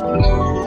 oh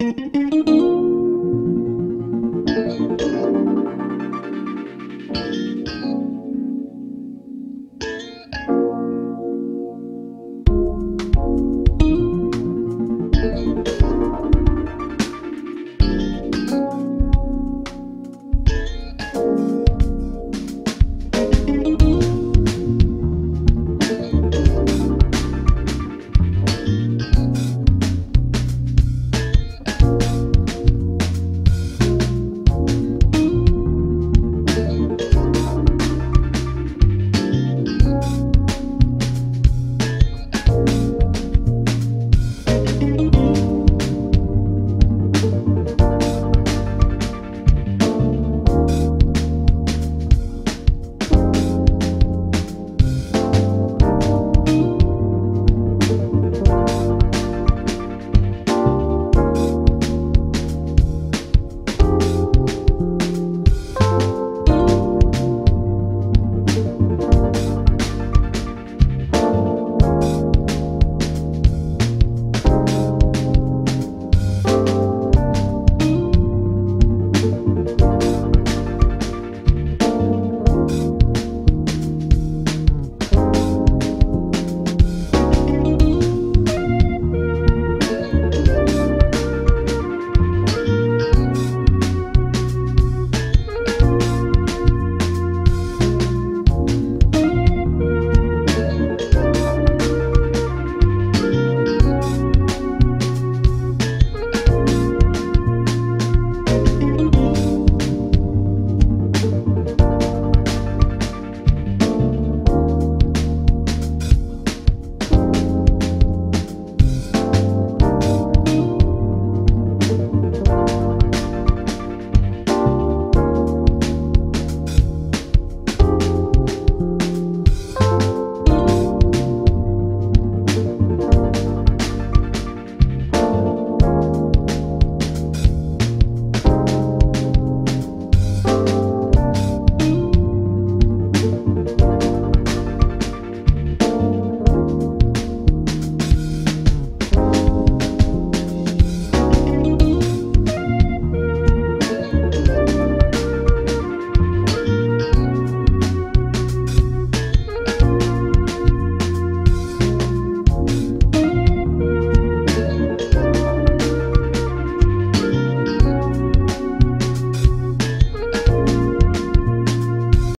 Música